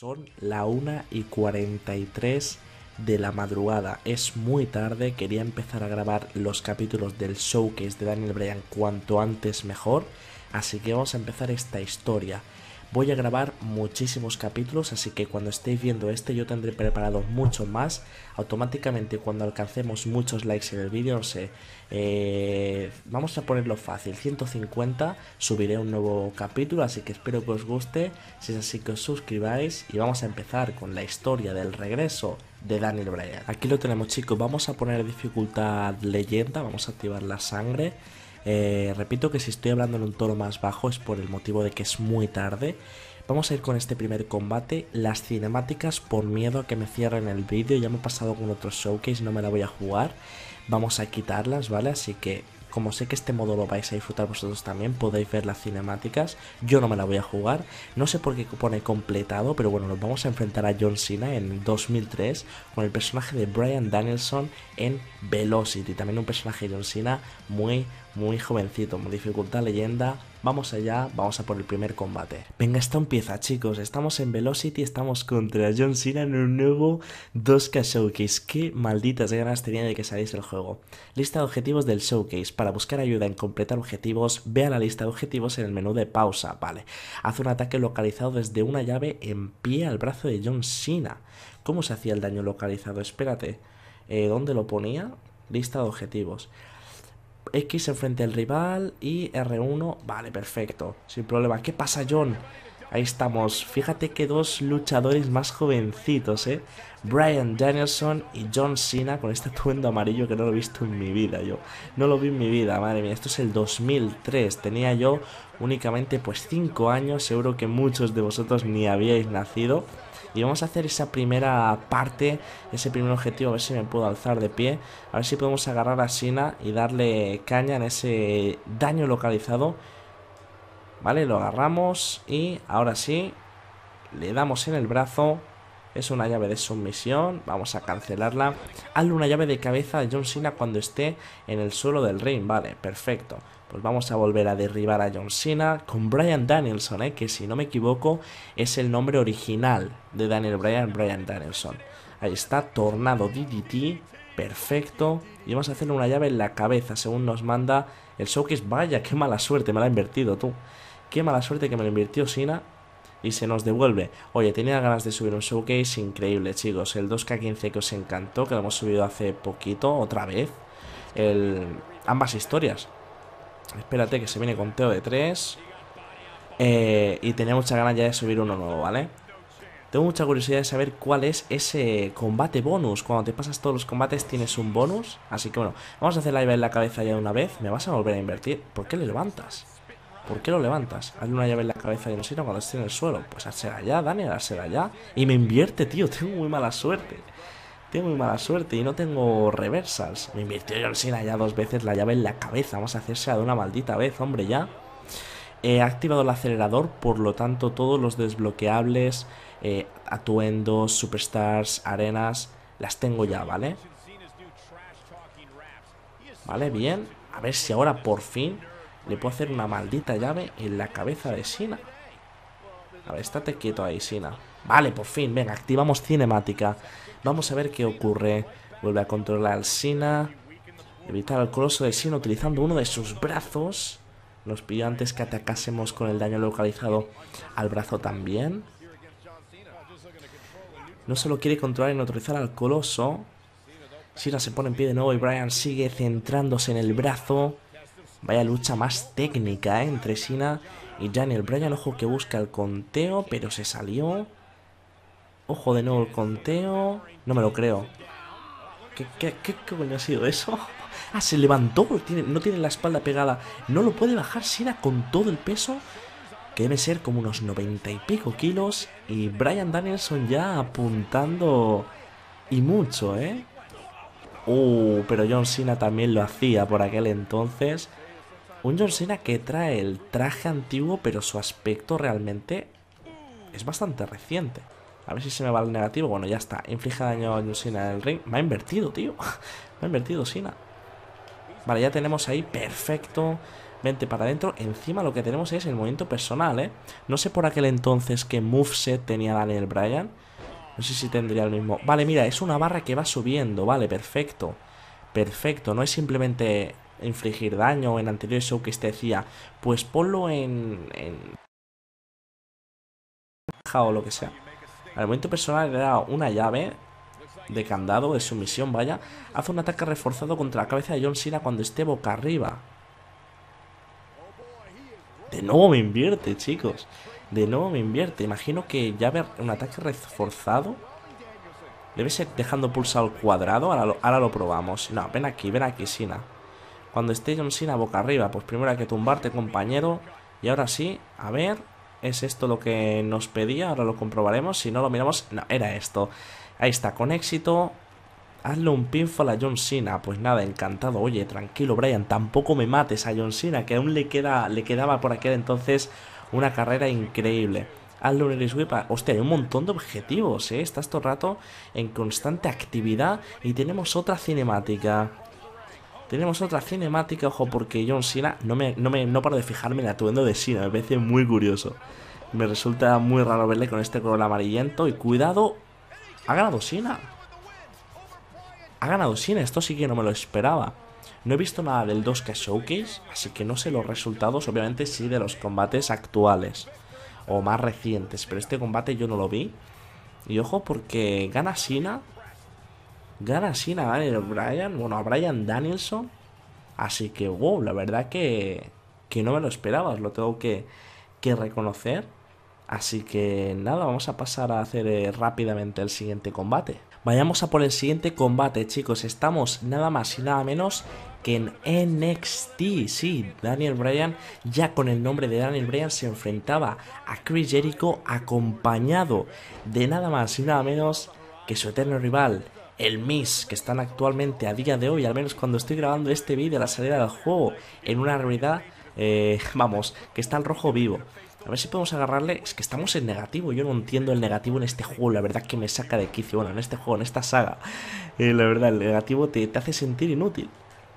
Son la 1 y 43 de la madrugada. Es muy tarde, quería empezar a grabar los capítulos del showcase de Daniel Bryan cuanto antes mejor. Así que vamos a empezar esta historia. Voy a grabar muchísimos capítulos, así que cuando estéis viendo este yo tendré preparado mucho más. Automáticamente cuando alcancemos muchos likes en el vídeo, no sé, eh, vamos a ponerlo fácil, 150, subiré un nuevo capítulo, así que espero que os guste. Si es así que os suscribáis y vamos a empezar con la historia del regreso de Daniel Bryan. Aquí lo tenemos chicos, vamos a poner dificultad leyenda, vamos a activar la sangre. Eh, repito que si estoy hablando en un tono más bajo es por el motivo de que es muy tarde. Vamos a ir con este primer combate. Las cinemáticas, por miedo a que me cierren el vídeo, ya me he pasado con otros showcase, no me la voy a jugar. Vamos a quitarlas, ¿vale? Así que como sé que este modo lo vais a disfrutar vosotros también, podéis ver las cinemáticas. Yo no me la voy a jugar. No sé por qué pone completado, pero bueno, nos vamos a enfrentar a John Cena en 2003 con el personaje de Brian Danielson en Velocity. También un personaje de John Cena muy, muy jovencito. Dificultad leyenda. Vamos allá, vamos a por el primer combate. Venga, esto empieza, chicos. Estamos en Velocity, estamos contra John Cena en un nuevo 2K Showcase. Qué malditas ganas tenía de que saliese el juego. Lista de objetivos del Showcase. Para buscar ayuda en completar objetivos, vea la lista de objetivos en el menú de pausa. Vale. Haz un ataque localizado desde una llave en pie al brazo de John Cena. ¿Cómo se hacía el daño localizado? Espérate. Eh, ¿Dónde lo ponía? Lista de objetivos. X enfrente al rival y R1. Vale, perfecto. Sin problema. ¿Qué pasa, John? Ahí estamos. Fíjate que dos luchadores más jovencitos, ¿eh? Brian Danielson y John Cena con este atuendo amarillo que no lo he visto en mi vida, yo. No lo vi en mi vida, madre mía. Esto es el 2003. Tenía yo únicamente pues 5 años. Seguro que muchos de vosotros ni habíais nacido. Y vamos a hacer esa primera parte, ese primer objetivo, a ver si me puedo alzar de pie. A ver si podemos agarrar a Sina y darle caña en ese daño localizado. Vale, lo agarramos y ahora sí, le damos en el brazo. Es una llave de sumisión, vamos a cancelarla. Hazle una llave de cabeza de John Cena cuando esté en el suelo del ring, vale, perfecto. Pues vamos a volver a derribar a John Cena con Brian Danielson, ¿eh? que si no me equivoco es el nombre original de Daniel Bryan, Brian Danielson. Ahí está, Tornado DDT, perfecto. Y vamos a hacerle una llave en la cabeza, según nos manda el showcase. Vaya, qué mala suerte, me la ha invertido tú. Qué mala suerte que me lo invirtió Cena y se nos devuelve. Oye, tenía ganas de subir un showcase increíble, chicos. El 2K15 que os encantó, que lo hemos subido hace poquito, otra vez. El... Ambas historias. Espérate que se viene conteo de 3. Eh, y tenía mucha ganas ya de subir uno nuevo, ¿vale? Tengo mucha curiosidad de saber cuál es ese combate bonus. Cuando te pasas todos los combates tienes un bonus. Así que bueno, vamos a hacer la en la cabeza ya de una vez. ¿Me vas a volver a invertir? ¿Por qué le levantas? ¿Por qué lo levantas? Hazle una llave en la cabeza de no cuando esté en el suelo. Pues hazla ya, Daniel, hazla ya. Y me invierte, tío. Tengo muy mala suerte. Tengo muy mala suerte y no tengo reversals. Me invirtió Cena ya dos veces la llave en la cabeza. Vamos a hacerse de una maldita vez, hombre, ya. He activado el acelerador, por lo tanto todos los desbloqueables, eh, atuendos, superstars, arenas, las tengo ya, ¿vale? Vale, bien. A ver si ahora por fin le puedo hacer una maldita llave en la cabeza de Sina. A ver, estate quieto ahí, Sina. Vale, por fin, venga, activamos cinemática. Vamos a ver qué ocurre. Vuelve a controlar al Sina. Evitar al coloso de Sina utilizando uno de sus brazos. Nos pidió antes que atacásemos con el daño localizado al brazo también. No solo quiere controlar y neutralizar al coloso. Sina se pone en pie de nuevo y Brian sigue centrándose en el brazo. Vaya lucha más técnica ¿eh? entre Sina y Daniel Bryan. Ojo que busca el conteo, pero se salió. Ojo de nuevo el conteo. No me lo creo. ¿Qué, qué, qué, qué ha sido eso? Ah, se levantó. no tiene la espalda pegada. No lo puede bajar Sina con todo el peso. Que debe ser como unos 90 y pico kilos. Y Brian Danielson ya apuntando. Y mucho, ¿eh? Uh, pero John Cena también lo hacía por aquel entonces. Un John Cena que trae el traje antiguo, pero su aspecto realmente es bastante reciente. A ver si se me va el negativo. Bueno, ya está. Inflige daño a John Cena en el ring. Me ha invertido, tío. me ha invertido Cena. Vale, ya tenemos ahí. Perfecto. Vente para adentro. Encima lo que tenemos es el movimiento personal, ¿eh? No sé por aquel entonces qué moveset tenía Daniel Bryan. No sé si tendría el mismo. Vale, mira, es una barra que va subiendo. Vale, perfecto. Perfecto. No es simplemente infligir daño. En anterior show que te decía, pues ponlo en... en... o lo que sea. Al momento personal le da una llave de candado, de sumisión, vaya. Hace un ataque reforzado contra la cabeza de John Cena cuando esté boca arriba. De nuevo me invierte, chicos. De nuevo me invierte. Imagino que ya ver un ataque reforzado. Debe ser dejando pulsado el cuadrado. Ahora lo, ahora lo probamos. No, ven aquí, ven aquí, Sina. Cuando esté John Cena boca arriba, pues primero hay que tumbarte, compañero. Y ahora sí, a ver, ¿es esto lo que nos pedía? Ahora lo comprobaremos. Si no lo miramos, no, era esto. Ahí está, con éxito. Hazle un pinfall a John Cena. Pues nada, encantado. Oye, tranquilo, Brian, tampoco me mates a John Cena, que aún le, queda, le quedaba por aquel entonces una carrera increíble. Hazle un Whip. Hostia, hay un montón de objetivos, ¿eh? Estás todo el rato en constante actividad y tenemos otra cinemática. Tenemos otra cinemática, ojo, porque John Cena, no, me, no, me, no paro de fijarme en el atuendo de Cena, me parece muy curioso. Me resulta muy raro verle con este color amarillento y cuidado, ha ganado Cena. Ha ganado Cena, esto sí que no me lo esperaba. No he visto nada del 2K Showcase, así que no sé los resultados, obviamente sí de los combates actuales o más recientes, pero este combate yo no lo vi. Y ojo porque gana Cena, gana Cena a Daniel Bryan, bueno, a Bryan Danielson. Así que, wow, la verdad que, que no me lo esperaba, lo tengo que, que reconocer. Así que nada, vamos a pasar a hacer eh, rápidamente el siguiente combate. Vayamos a por el siguiente combate, chicos. Estamos nada más y nada menos que en NXT. Sí, Daniel Bryan, ya con el nombre de Daniel Bryan, se enfrentaba a Chris Jericho acompañado de nada más y nada menos que su eterno rival, el Miss, que están actualmente a día de hoy, al menos cuando estoy grabando este vídeo, a la salida del juego, en una realidad, eh, vamos, que está el rojo vivo. A ver si podemos agarrarle. Es que estamos en negativo. Yo no entiendo el negativo en este juego. La verdad que me saca de quicio. Bueno, en este juego, en esta saga. Eh, la verdad, el negativo te, te, hace sentir inútil.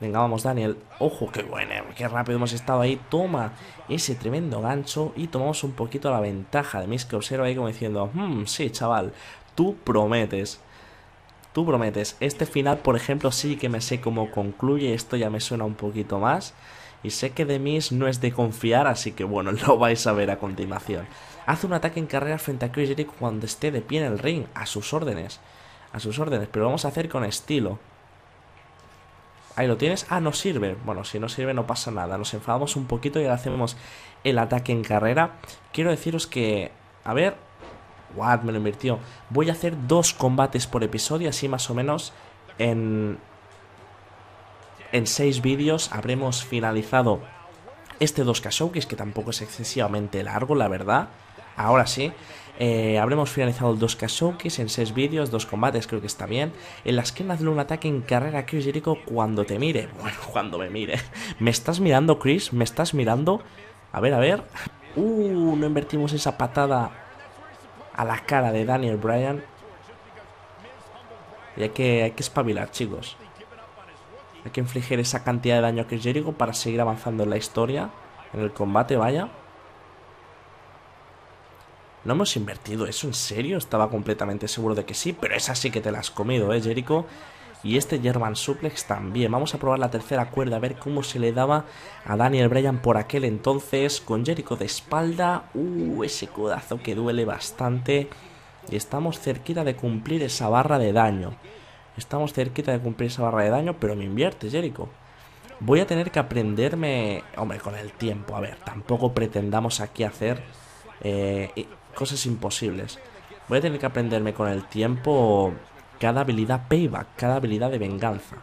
Venga, vamos, Daniel. Ojo, qué bueno. Qué rápido hemos estado ahí. Toma ese tremendo gancho. Y tomamos un poquito la ventaja de mis que observa ahí como diciendo. Hmm, sí, chaval. Tú prometes. Tú prometes. Este final, por ejemplo, sí que me sé cómo concluye. Esto ya me suena un poquito más. Y sé que de Miss no es de confiar, así que bueno, lo vais a ver a continuación. Hace un ataque en carrera frente a Chris Jericho cuando esté de pie en el ring, a sus órdenes. A sus órdenes, pero vamos a hacer con estilo. Ahí lo tienes. Ah, no sirve. Bueno, si no sirve no pasa nada. Nos enfadamos un poquito y ahora hacemos el ataque en carrera. Quiero deciros que... A ver... What, me lo invirtió. Voy a hacer dos combates por episodio, así más o menos en, en seis vídeos habremos finalizado este 2K Showcase, que tampoco es excesivamente largo, la verdad. Ahora sí, eh, habremos finalizado el 2K Showcase en 6 vídeos, dos combates, creo que está bien. En las que hazle un ataque en carrera Chris Jericho cuando te mire. Bueno, cuando me mire. ¿Me estás mirando, Chris? ¿Me estás mirando? A ver, a ver. Uh, no invertimos esa patada a la cara de Daniel Bryan. Y hay que, hay que espabilar, chicos. Hay que infligir esa cantidad de daño a Chris Jericho para seguir avanzando en la historia, en el combate, vaya. No hemos invertido eso, ¿en serio? Estaba completamente seguro de que sí, pero esa sí que te la has comido, ¿eh, Jericho? Y este German Suplex también. Vamos a probar la tercera cuerda, a ver cómo se le daba a Daniel Bryan por aquel entonces. Con Jericho de espalda. Uh, ese codazo que duele bastante. Y estamos cerquita de cumplir esa barra de daño. Estamos cerquita de cumplir esa barra de daño, pero me invierte, Jericho. Voy a tener que aprenderme... Hombre, con el tiempo. A ver, tampoco pretendamos aquí hacer eh, cosas imposibles. Voy a tener que aprenderme con el tiempo cada habilidad payback, cada habilidad de venganza.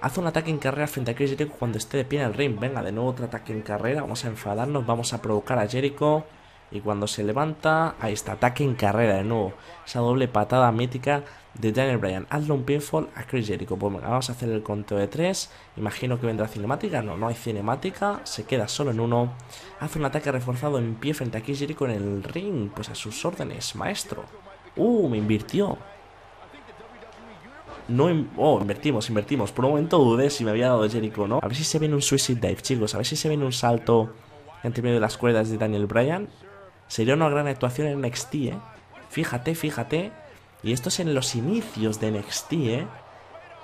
Haz un ataque en carrera frente a Chris Jericho cuando esté de pie en el ring. Venga, de nuevo otro ataque en carrera. Vamos a enfadarnos, vamos a provocar a Jericho. Y cuando se levanta, ahí está, ataque en carrera de nuevo. Esa doble patada mítica de Daniel Bryan. Hazle un pinfall a Chris Jericho. Pues vamos a hacer el conteo de 3. Imagino que vendrá cinemática. No, no hay cinemática. Se queda solo en uno. Hace un ataque reforzado en pie frente a Chris Jericho en el ring. Pues a sus órdenes, maestro. Uh, me invirtió. No, oh, invertimos, invertimos. Por un momento dudé si me había dado Jericho, ¿no? A ver si se viene un Suicide Dive, chicos. A ver si se viene un salto entre medio de las cuerdas de Daniel Bryan. Sería una gran actuación en NXT, ¿eh? Fíjate, fíjate. Y esto es en los inicios de NXT, ¿eh?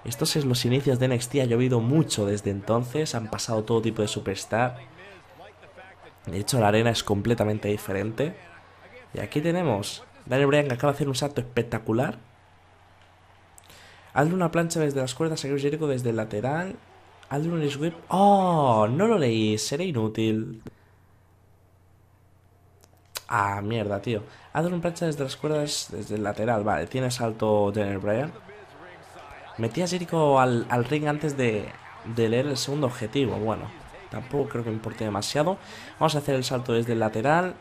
Estos es los inicios de NXT. Ha llovido mucho desde entonces. Han pasado todo tipo de superstar. De hecho, la arena es completamente diferente. Y aquí tenemos Daniel Bryan que acaba de hacer un salto espectacular. Hazle una plancha desde las cuerdas a Chris Jericho desde el lateral. Hazle un whip. ¡Oh! No lo leí. Seré inútil. Ah, mierda, tío. Hazle una plancha desde las cuerdas desde el lateral. Vale, tiene salto Daniel Bryan. Metí a Jericho al, ring antes de, de leer el segundo objetivo. Bueno, tampoco creo que importe demasiado. Vamos a hacer el salto desde el lateral.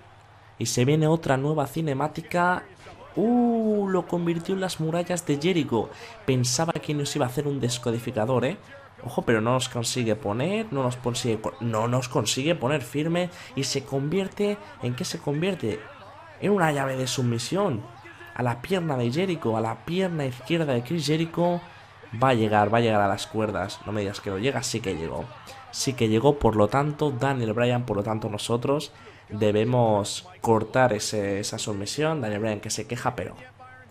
Y se viene otra nueva cinemática. ¡Uh! Lo convirtió en las murallas de Jericho. Pensaba que nos iba a hacer un descodificador, ¿eh? Ojo, pero no nos consigue poner, no nos consigue, no nos consigue poner firme y se convierte, ¿en qué se convierte? En una llave de sumisión. A la pierna de Jericho, a la pierna izquierda de Chris Jericho. Va a llegar, va a llegar a las cuerdas. No me digas que no llega, sí que llegó. Sí que llegó, por lo tanto, Daniel Bryan, por lo tanto nosotros debemos cortar esa sumisión. Daniel Bryan que se queja, pero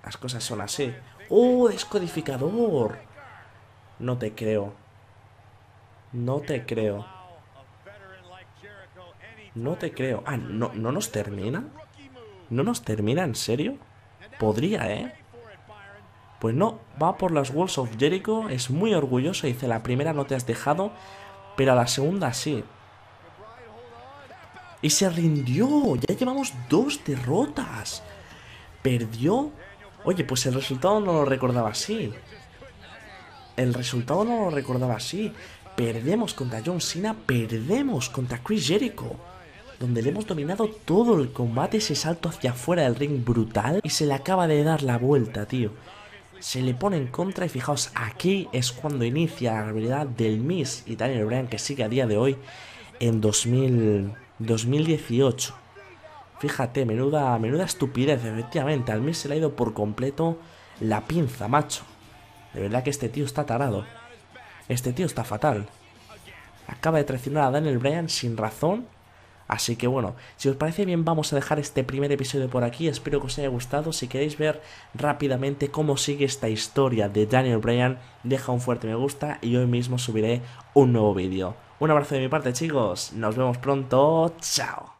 las cosas son así. ¡Oh, descodificador! No te creo. No te creo. No te creo. Ah, ¿no, ¿no nos termina? ¿No nos termina? ¿En serio? Podría, ¿eh? Pues no, va por las Walls of Jericho, es muy orgulloso, dice, la primera no te has dejado, pero a la segunda sí. Y se rindió. Ya llevamos dos derrotas. Perdió. Oye, pues el resultado no lo recordaba así. El resultado no lo recordaba así. Perdemos contra John Cena, perdemos contra Chris Jericho. Donde le hemos dominado todo el combate, ese salto hacia afuera del ring brutal. Y se le acaba de dar la vuelta, tío. Se le pone en contra y fijaos, aquí es cuando inicia la realidad del Miss y Daniel Bryan que sigue a día de hoy en 2000... 2018. Fíjate, menuda, menuda estupidez, efectivamente. Al mes se le ha ido por completo la pinza, macho. De verdad que este tío está tarado. Este tío está fatal. Acaba de traicionar a Daniel Bryan sin razón. Así que bueno, si os parece bien vamos a dejar este primer episodio por aquí. Espero que os haya gustado. Si queréis ver rápidamente cómo sigue esta historia de Daniel Bryan, deja un fuerte me gusta y hoy mismo subiré un nuevo vídeo. Un abrazo de mi parte chicos, nos vemos pronto, chao.